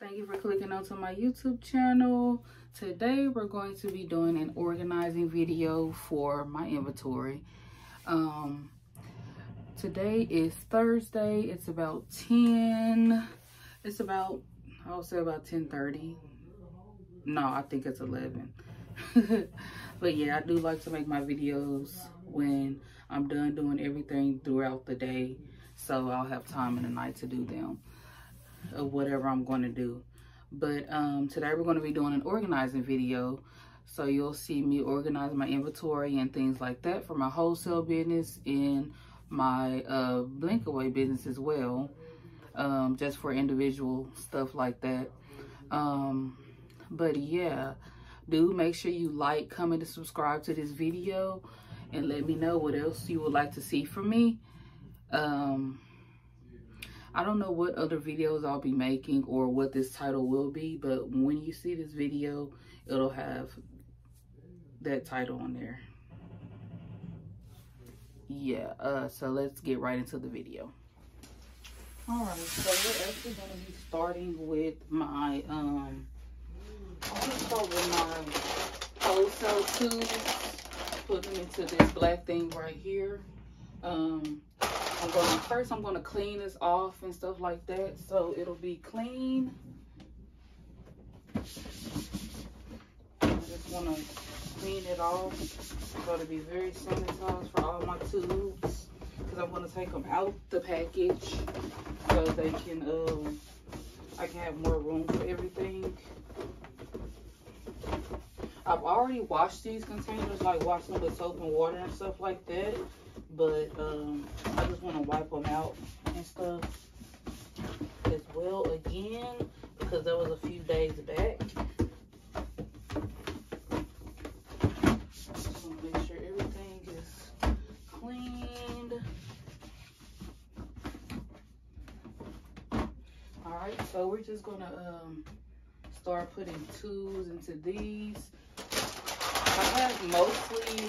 Thank you for clicking onto my YouTube channel. Today we're going to be doing an organizing video for my inventory. Um, today is Thursday. It's about 10. It's about, I'll say about 10.30. No, I think it's 11. but yeah, I do like to make my videos when I'm done doing everything throughout the day. So I'll have time in the night to do them of whatever I'm going to do. But um, today we're going to be doing an organizing video. So you'll see me organize my inventory and things like that for my wholesale business and my uh, Blinkaway business as well. Um, just for individual stuff like that. Um, but yeah, do make sure you like, comment, and subscribe to this video. And let me know what else you would like to see from me. Um, I don't know what other videos I'll be making or what this title will be, but when you see this video, it'll have that title on there. Yeah, uh, so let's get right into the video. All right, so we're actually to be starting with my, um, I'll just start with my wholesale tubes, put them into this black thing right here. Um, I'm to, first I'm going to clean this off and stuff like that. So it'll be clean. I just want to clean it off. So to be very sanitized for all my tubes. Because I want to take them out the package so they can, uh, I can have more room for everything. I've already washed these containers, like washed them with soap and water and stuff like that but um, I just want to wipe them out and stuff as well again because that was a few days back. Make sure everything is cleaned. All right, so we're just gonna um, start putting tools into these. I have mostly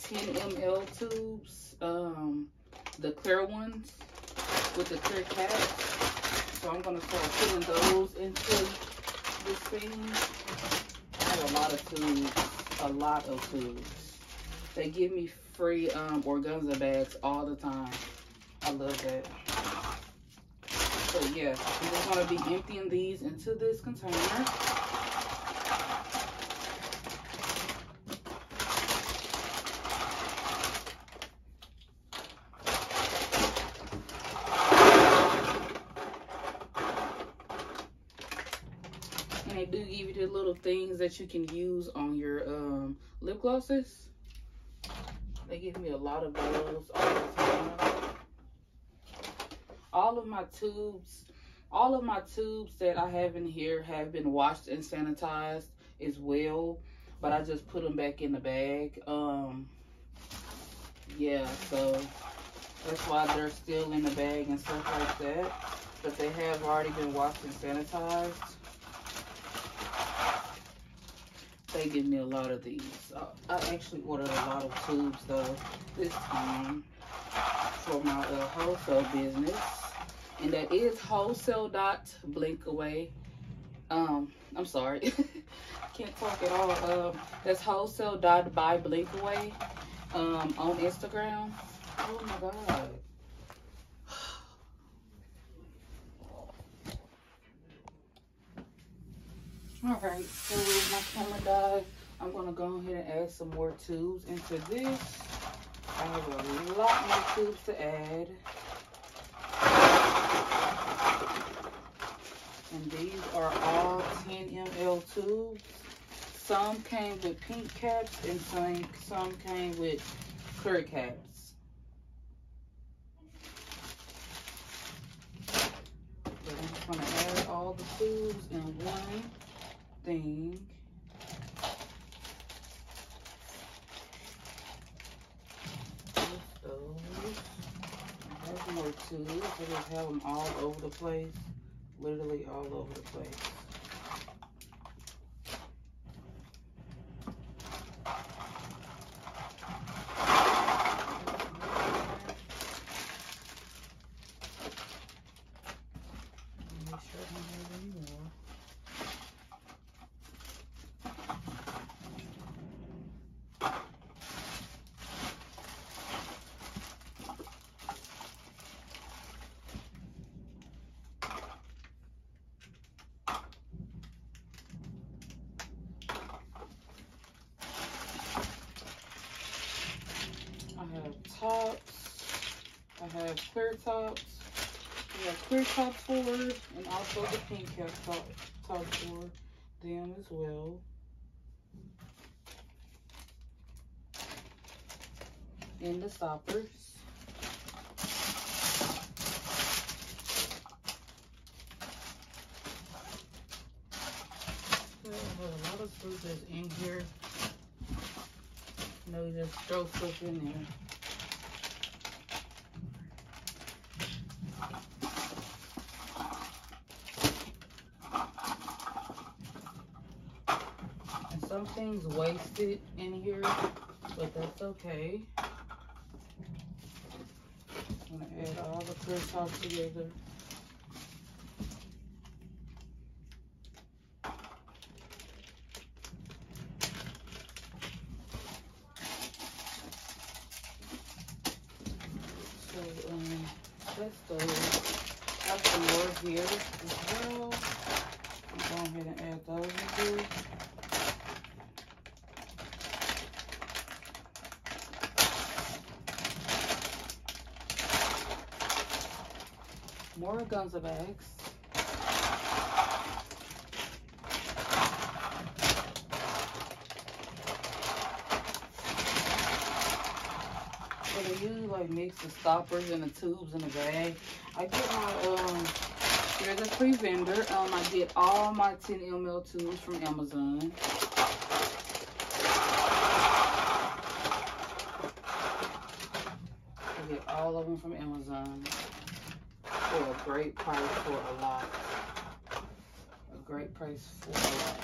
10 ml tubes um, the clear ones with the clear cap. So I'm gonna start putting those into this thing. I have a lot of tubes, a lot of tubes. They give me free um, organza bags all the time. I love that. So yeah, I'm just gonna be emptying these into this container. little things that you can use on your um, lip glosses. They give me a lot of those all the time. All of my tubes, all of my tubes that I have in here have been washed and sanitized as well. But I just put them back in the bag. Um, yeah, so that's why they're still in the bag and stuff like that. But they have already been washed and sanitized. They give me a lot of these. Uh, I actually ordered a lot of tubes though this time for my uh, wholesale business. And that is wholesale dot blinkaway. Um, I'm sorry. Can't talk at all. Um, that's wholesale dot by blinkaway um, on Instagram. Oh my god. All right, so my camera died, I'm gonna go ahead and add some more tubes into this. I have a lot more tubes to add. And these are all 10 ml tubes. Some came with pink caps and some, some came with clear caps. So I'm just gonna add all the tubes in one thing. I have more too. I just have them all over the place. Literally all over the place. Make sure I don't have any more. Tops. I have clear tops. We have clear tops for and also the pink cap top, tops for them as well. And the stoppers. a lot of that's in here. No, just throw stuff in there. And some things wasted in here, but that's okay. I'm gonna add all the sauce together. that's the have some more here as well. I'm going ahead and add those in here. More organza bags. So they usually like mix the stoppers and the tubes in the bag. I get my, um, here's a free vendor. Um, I get all my 10 ml tubes from Amazon. I get all of them from Amazon great price for a lot. A great price for a lot.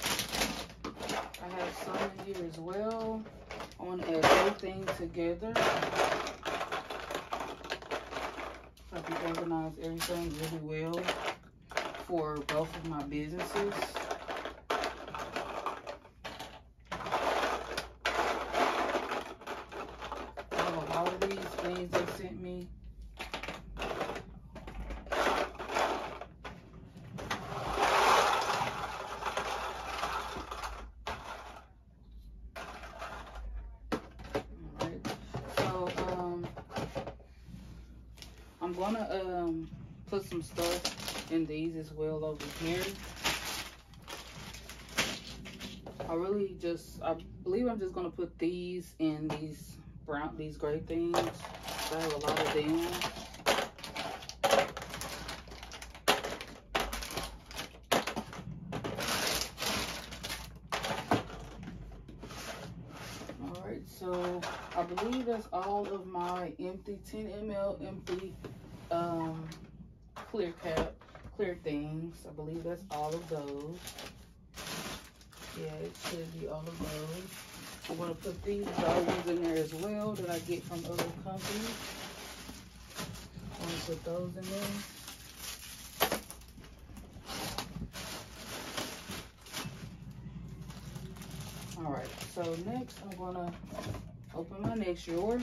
I have some here as well. I want to add everything together. I can organize everything really well for both of my businesses. I have all of these things they sent me. I'm gonna um, put some stuff in these as well over here. I really just, I believe I'm just gonna put these in these brown, these gray things. I have a lot of them. So I believe that's all of my empty 10 ml empty um, clear cap, clear things. I believe that's all of those. Yeah, it should be all of those. I'm to put these ones in there as well that I get from other companies. I'm to put those in there. All right, so next I'm gonna open my next drawer.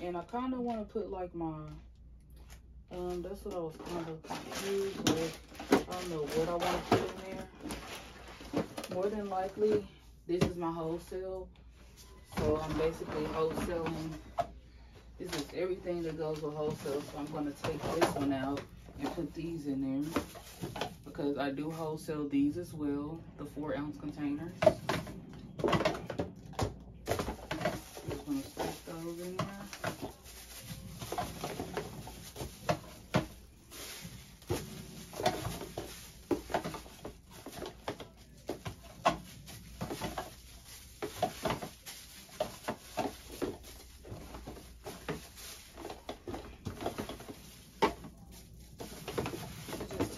And I kind of want to put like my um, that's what I was kind of confused with. I don't know what I want to put in there. More than likely, this is my wholesale. So I'm basically wholesaling. This is everything that goes with wholesale. So I'm going to take this one out and put these in there. Because I do wholesale these as well. The four ounce containers. Just going to stick those in there.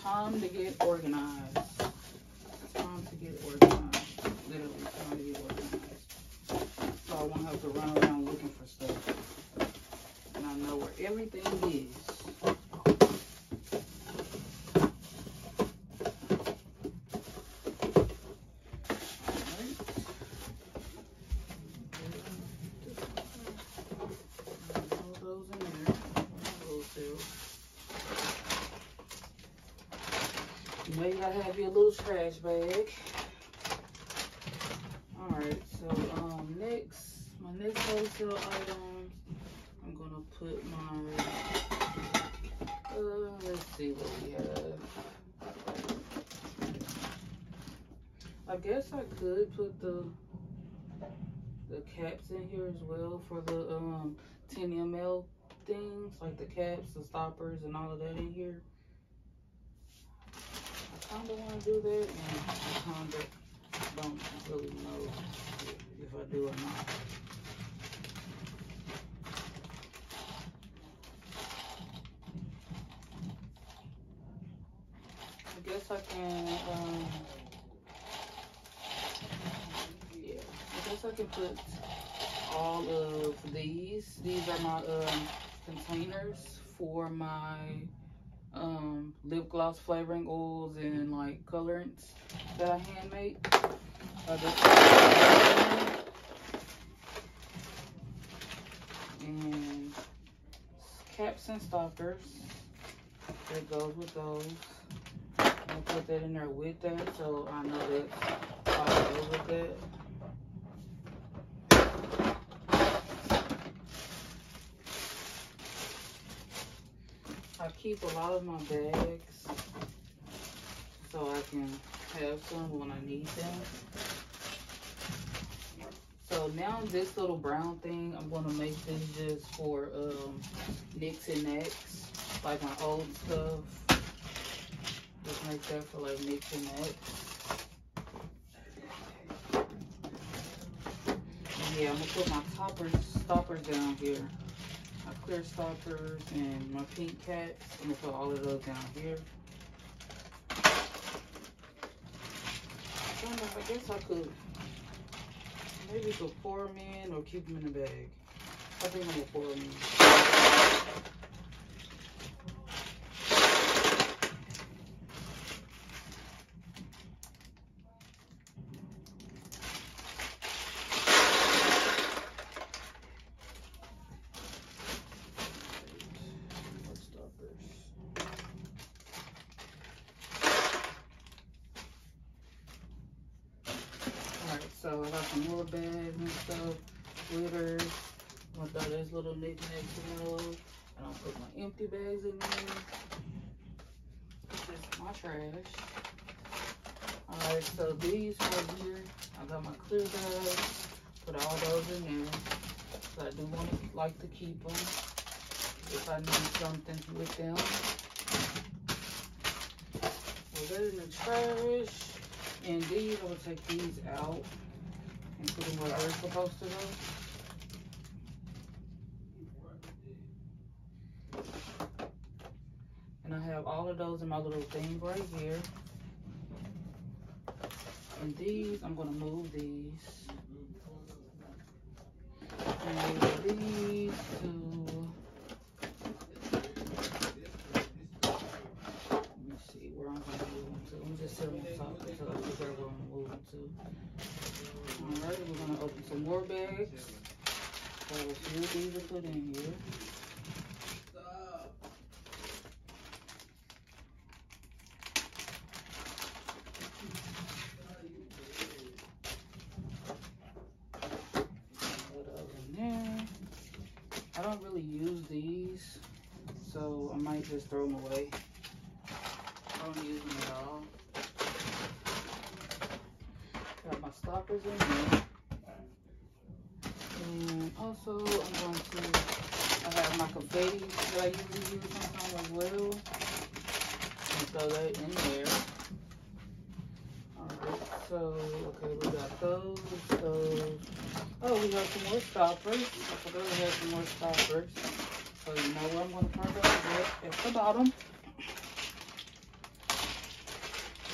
time to get organized. time to get organized. Literally time to get organized. So I won't have to run around looking for stuff. And I know where everything is. You know gotta have your little trash bag. Alright, so um next my next wholesale items put my, uh, let's see what we have. I guess I could the the caps in here as well for the um 10 ml things like the caps, the stoppers, and all of that in here. I kind of want to do that, and I kind of don't really know if I do or not. I guess I can, um, yeah, I guess I can put all of these. These are my um, containers for my um, lip gloss flavoring oils and like colorants that I handmade. Uh, and caps and stoppers that goes with those. I'll put that in there with that so I know that all with that. I keep a lot of my bags so I can have some when I need them. So now this little brown thing, I'm gonna make this just for um, nicks and necks, like my old stuff. Just make that for like nicks and necks. yeah, I'm gonna put my toppers, stoppers down here clear stoppers and my pink caps. I'm gonna put all of those down here. I, know, I guess I could maybe go pour them in or keep them in the bag. I think I'm gonna pour them in. So I got bags and stuff, glitters. I'm gonna throw this little in those. And I'll put my empty bags in there. This is my trash. Alright, so these right here, I got my clear bags. Put all those in there. So I do want to like to keep them if I need something with them. Put that in the trash. And these, I'm gonna take these out and put them where they're supposed to go. And I have all of those in my little thing right here. And these, I'm gonna move these. And move these to let me see where I'm gonna move them to. Let me just set them on top until I figure where I'm moving to. Alright, we're gonna open some more bags. So a few these are put in here. I don't really use these, so I might just throw them away. I don't use them at all. Got my stoppers in here. And also, I'm going to, I have my confetti that I usually use sometimes as well. And throw that in there. Alright, so, okay, we got those, those. Oh, we have some more stoppers. I forgot we have some more stoppers. So you know where I'm going to put those at the bottom.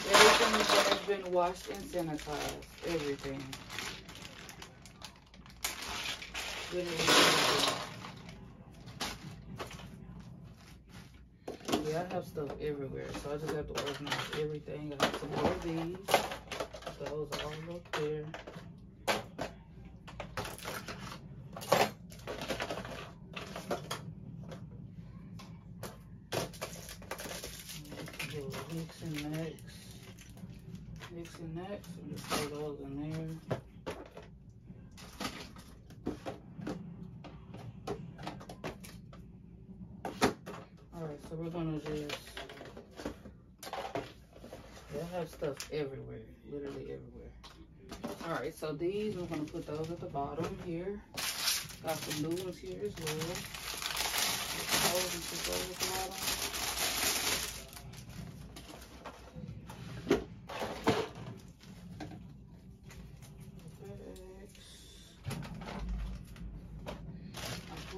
Everything has been washed and sanitized. Everything. Yeah, I have stuff everywhere, so I just have to organize everything. I have some more of these. Those are all up there. Mix and mix mixing next. I'm just throw those in there. All right, so we're gonna just, they have stuff everywhere, literally everywhere. All right, so these, we're gonna put those at the bottom here. Got some new ones here as well. Put.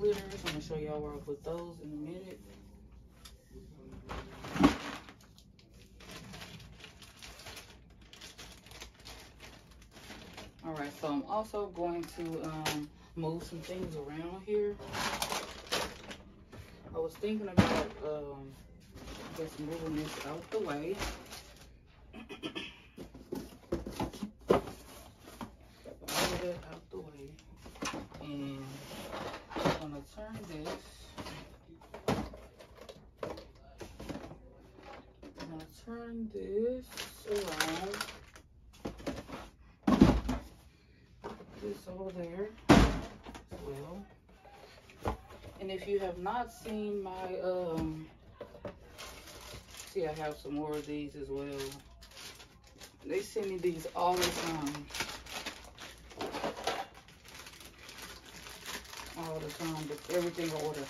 glitters. I'm gonna show y'all where I put those in a minute. All right, so I'm also going to um, move some things around here. I was thinking about um, just moving this out the way. All of it out the way. And I'm gonna turn this. I'm gonna turn this around. This over there as well. And if you have not seen my, um, see I have some more of these as well. They send me these all the time. all the time, everything I order.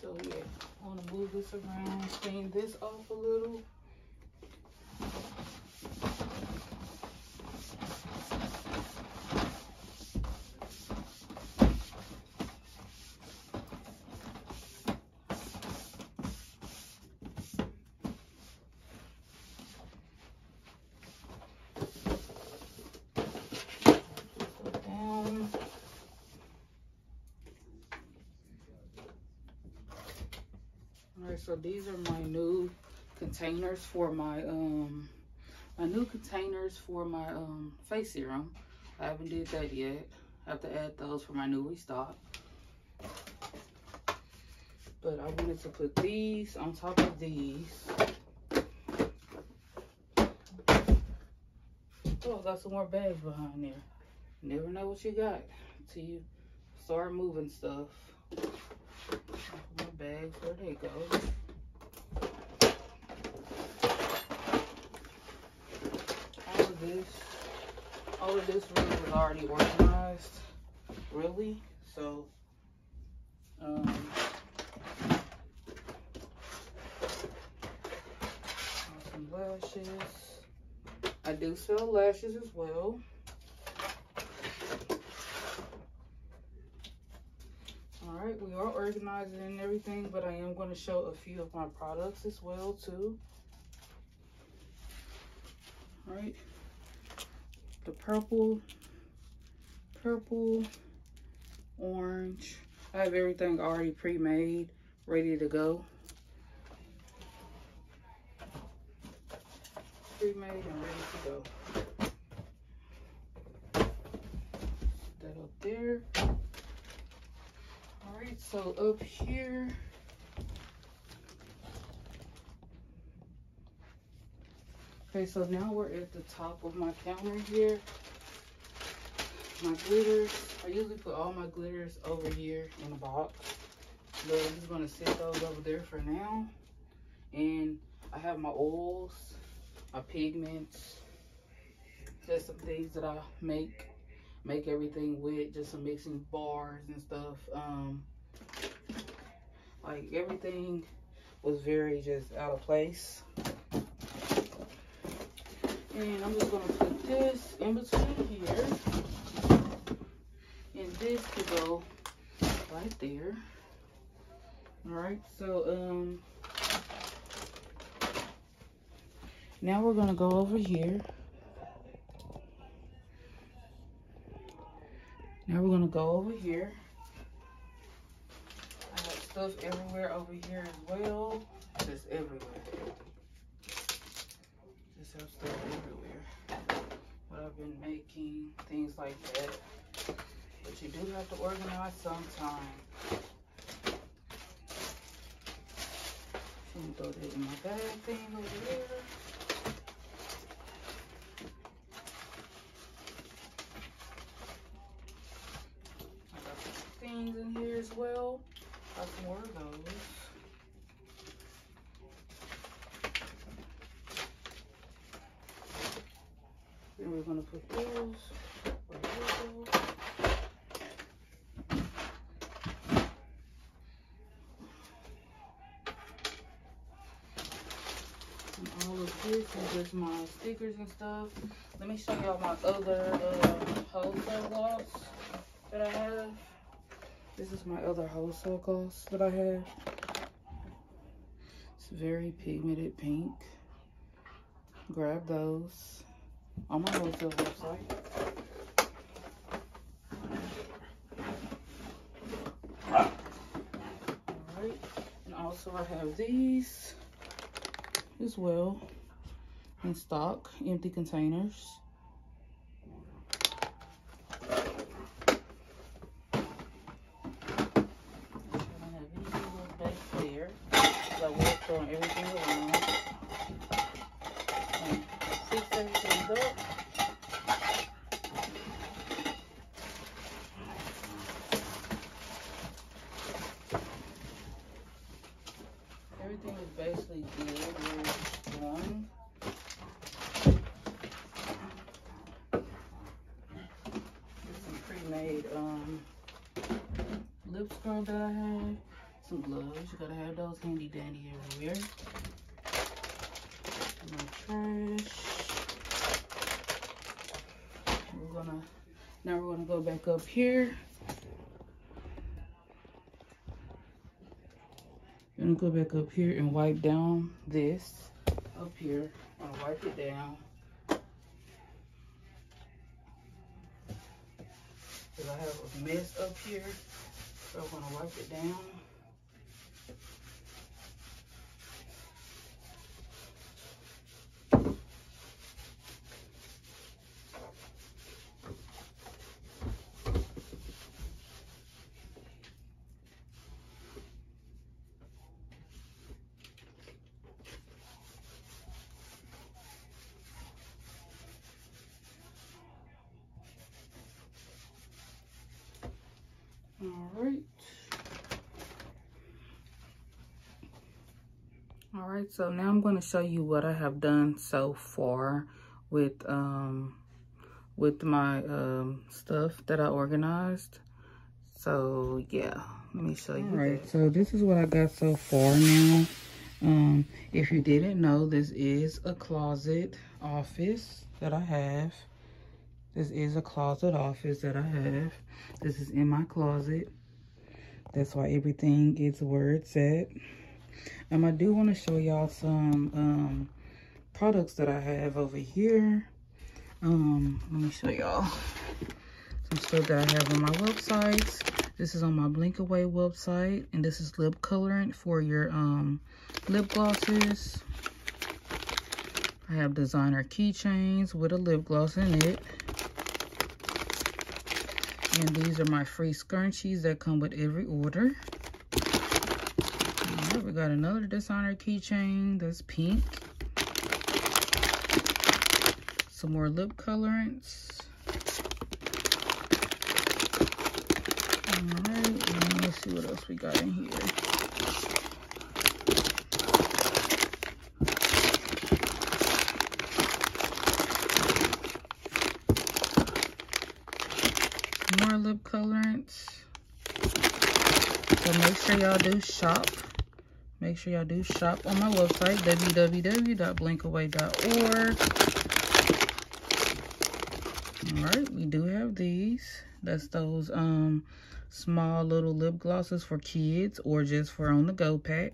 So yeah, I want to move this around, clean this off a little. So these are my new containers for my um my new containers for my um face serum. I haven't did that yet. I have to add those for my new restock. But I wanted to put these on top of these. Oh, I got some more bags behind there. never know what you got until you start moving stuff. My bags, there they go. This, all of this room was already organized, really. So, um, some lashes. I do sell lashes as well. All right, we are organizing and everything, but I am going to show a few of my products as well too. All right purple, purple, orange. I have everything already pre-made, ready to go. Pre-made and ready to go. That up there. All right, so up here, Okay, so now we're at the top of my counter here. My glitters, I usually put all my glitters over here in a box. But I'm just gonna set those over there for now. And I have my oils, my pigments, just some things that I make make everything with, just some mixing bars and stuff. Um, like everything was very just out of place. And I'm just going to put this in between here. And this to go right there. Alright, so um now we're gonna go over here. Now we're gonna go over here. I have stuff everywhere over here as well. Just everywhere have stuff everywhere. What I've been making, things like that. But you do have to organize sometime. it in my bag thing over here. I got some things in here as well. Some more of those. We're gonna put those or all of this is just my stickers and stuff. Let me show y'all my other uh, wholesale gloss that I have. This is my other wholesale gloss that I have. It's very pigmented pink. Grab those on my wholesale website. Alright, and also I have these as well in stock, empty containers. I will throw everything around. And fix everything up. Everything is basically good. We're going. made um, lip scrub that I have. Some gloves. You gotta have those handy dandy everywhere. My trash. We're gonna now we're gonna go back up here. Gonna go back up here and wipe down this up here. I'll wipe it down. because I have a mess up here. So I'm to wipe it down. All right. All right, so now I'm going to show you what I have done so far with um with my um stuff that I organized. So yeah, let me show you. All right, that. so this is what I got so far now. Um, if you didn't know, this is a closet office that I have. This is a closet office that I have. This is in my closet. That's why everything is where it's at. Um, I do want to show y'all some um, products that I have over here. Um, let me show y'all some stuff that I have on my websites. This is on my Blinkaway website, and this is lip colorant for your um, lip glosses. I have designer keychains with a lip gloss in it. And these are my free scrunchies that come with every order. Got another designer keychain that's pink. Some more lip colorants. All right, let's see what else we got in here. more lip colorants. So make sure y'all do shop. Make sure y'all do shop on my website, www.blinkaway.org. All right, we do have these. That's those um small little lip glosses for kids or just for on the go pack.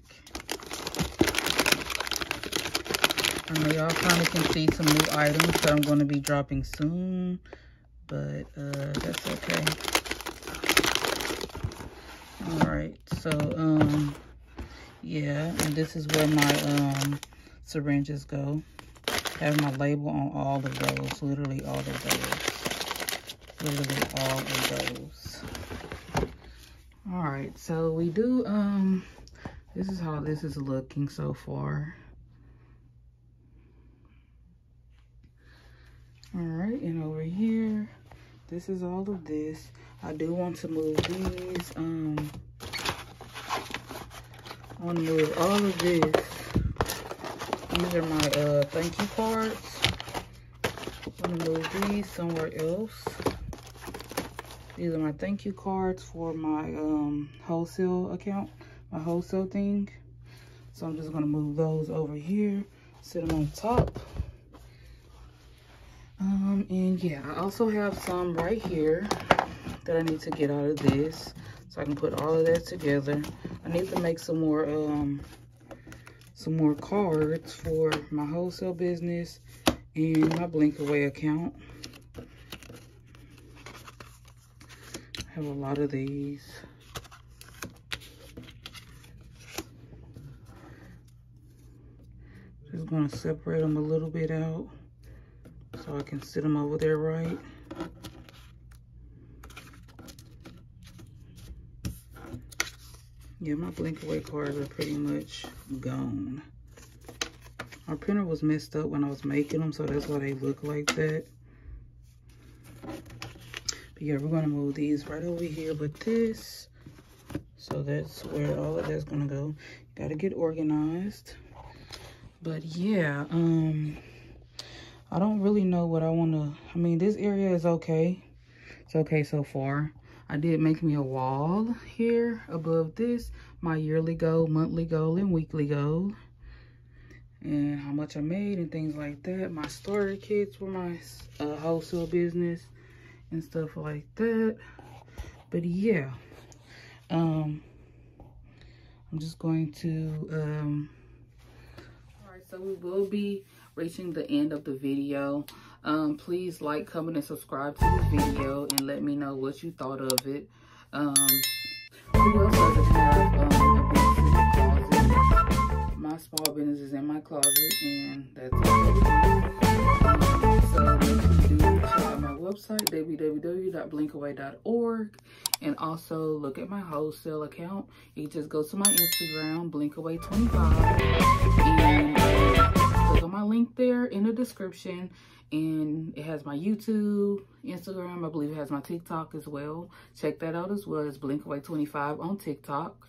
I know y'all kind of can see some new items that I'm going to be dropping soon but uh, that's okay. All right, so um, yeah, and this is where my um syringes go. have my label on all of those, literally all of those, literally all of those. All right, so we do um this is how this is looking so far. All right, and over here, this is all of this. I do want to move these. Um, I want to move all of this. These are my uh, thank you cards. I'm going to move these somewhere else. These are my thank you cards for my um, wholesale account, my wholesale thing. So I'm just going to move those over here, sit them on top. Um, and yeah, I also have some right here that I need to get out of this. So I can put all of that together. I need to make some more, um, some more cards for my wholesale business and my Blinkaway account. I have a lot of these. Just gonna separate them a little bit out so I can sit them over there right. Yeah, my Blinkaway cards are pretty much gone. My printer was messed up when I was making them, so that's why they look like that. But yeah, we're gonna move these right over here with this. So that's where all of that's gonna go. Gotta get organized. But yeah, um, I don't really know what I wanna, I mean, this area is okay. It's okay so far. I did make me a wall here above this, my yearly goal, monthly goal, and weekly goal. And how much I made and things like that. My starter kits for my uh, wholesale business and stuff like that. But yeah, um, I'm just going to, um, all right, so we will be reaching the end of the video. Um, please like, comment, and subscribe to this video and let me know what you thought of it. Um, who else doesn't have um, a closet? My small business is in my closet and that's it. so you do check out my website, www.blinkaway.org and also look at my wholesale account. You just go to my Instagram, blinkaway25 and uh, click on my link there in the description and it has my YouTube, Instagram. I believe it has my TikTok as well. Check that out as well as Blinkaway25 on TikTok.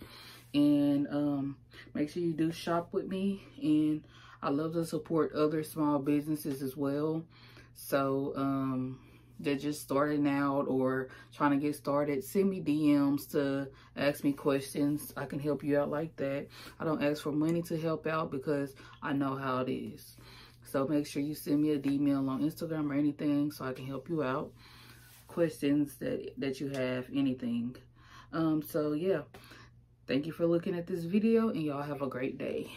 And um, make sure you do shop with me. And I love to support other small businesses as well. So um, they're just starting out or trying to get started, send me DMs to ask me questions. I can help you out like that. I don't ask for money to help out because I know how it is. So make sure you send me a email on Instagram or anything so I can help you out. Questions that, that you have, anything. Um, so yeah, thank you for looking at this video and y'all have a great day.